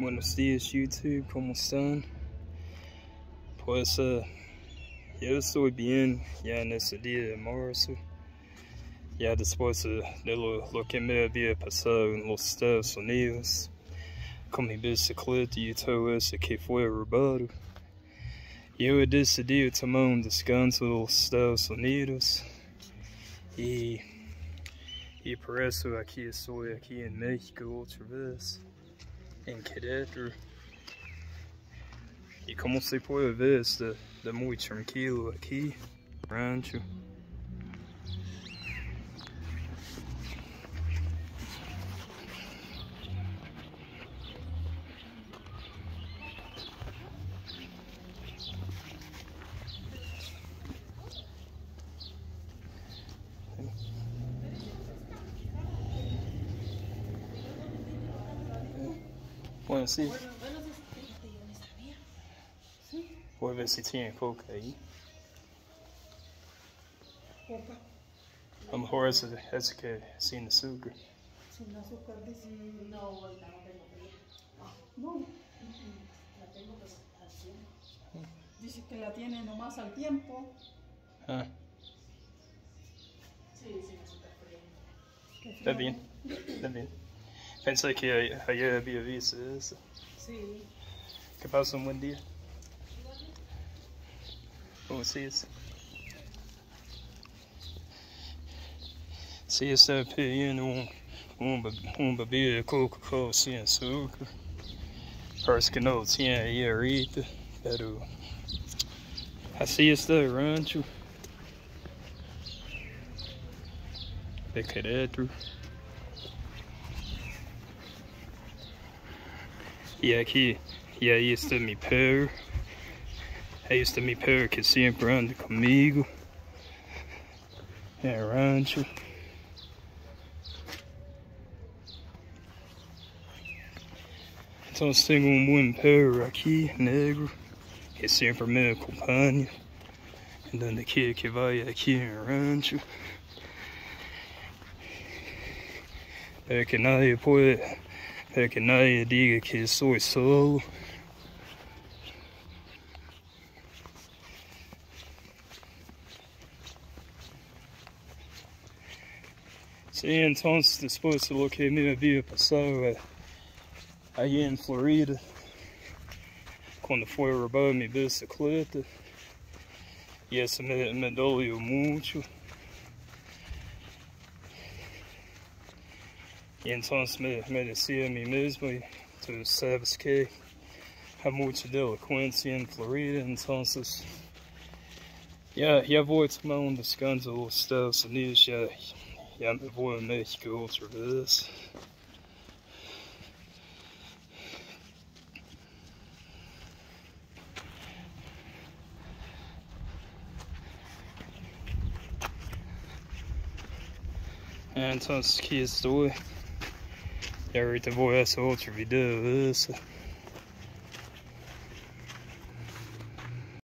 Buenos dias YouTube, ¿cómo están? Pues uh, yo estoy bien ya en ese día de marzo. Ya después de lo, lo que me había pasado en los Estados Unidos, con mi bicicleta y todo eso que fue robado. Yo he decidido tomar un descanso en los Estados Unidos y, y por eso aquí estoy aquí en México otra vez. En Querétaro. Y como se puede ver, está, está muy tranquilo aquí, rancho. Voy a ver si tiene coca ahí. A lo mejor es, es que sin azúcar. Sin azúcar, dice. No, no tengo fría. No, mm, la tengo pues al tiempo. Dice que la tiene nomás al tiempo. Ah, Sí, sin azúcar fría. Está frío, bien, está bien. Pensé que a- ayer había visto eso. Sí. Que pasa un buen día. Oh, ¿Cómo estás? Sí, está pidiendo un, un, be- un bebida Coca-Cola sin azúcar. Parece que no lo tiene ahí ahorita, pero así está el rancho. De Querétaro. Y aquí, y ahí está mi perro. Ahí está mi perro que siempre anda conmigo. En el rancho. Entonces tengo un buen perro aquí, negro, que siempre me acompaña. En donde quiera que vaya aquí en el rancho. Para que nadie pueda para que nadie diga que soy solo. Sí, entonces después de lo que me había pasado eh, allí en Florida, cuando fue robada mi bicicleta, y eso me, me dolió mucho. Entonces me, me decía a mí mismo, tú sabes que hay mucha delincuencia en Florida, entonces ya, ya voy a tomar un descanso en los Estados Unidos, ya, ya me voy a México otra vez. Entonces aquí estoy. Ahorita voy a hacer otro video de eso.